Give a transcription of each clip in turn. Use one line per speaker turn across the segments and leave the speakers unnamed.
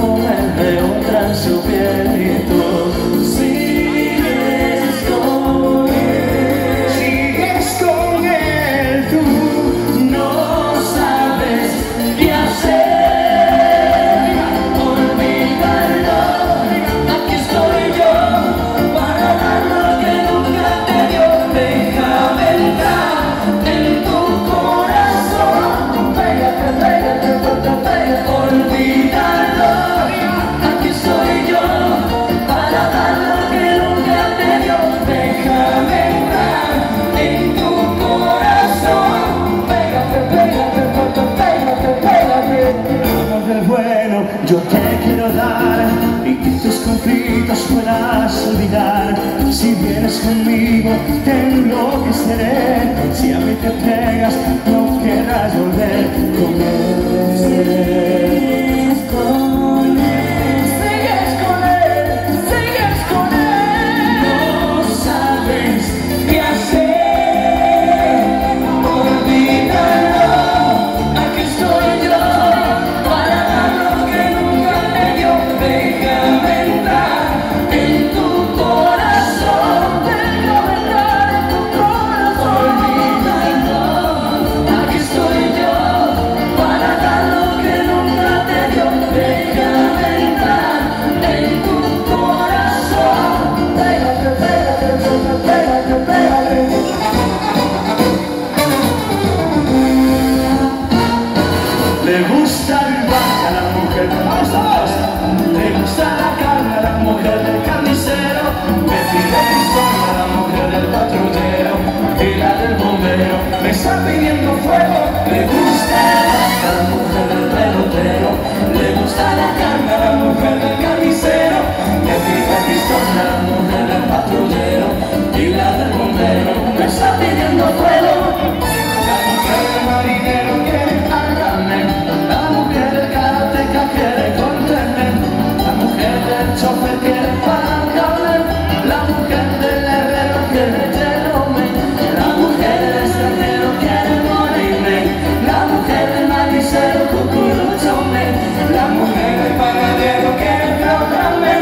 for tiempo te enloqueceré Si a mí te pegas no quieras volver conmigo. chofer quiere pagarle, la mujer del herrero quiere que lo me, la mujer del certero quiere morirme, la mujer del manicero cucuruchome, la mujer del panadero quiere drogarme,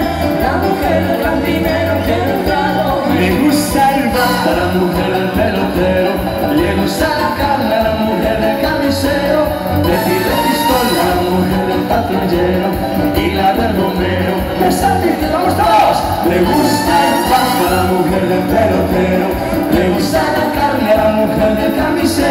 la mujer del cantinero quiere drogarme. Me gusta el bar, la mujer del pelotero, le gusta la carne la mujer del camisero, le pide pistola a la mujer del patrullero. Y la del le gusta el pan a la mujer del pelotero, le gusta la carne a la mujer del camisero.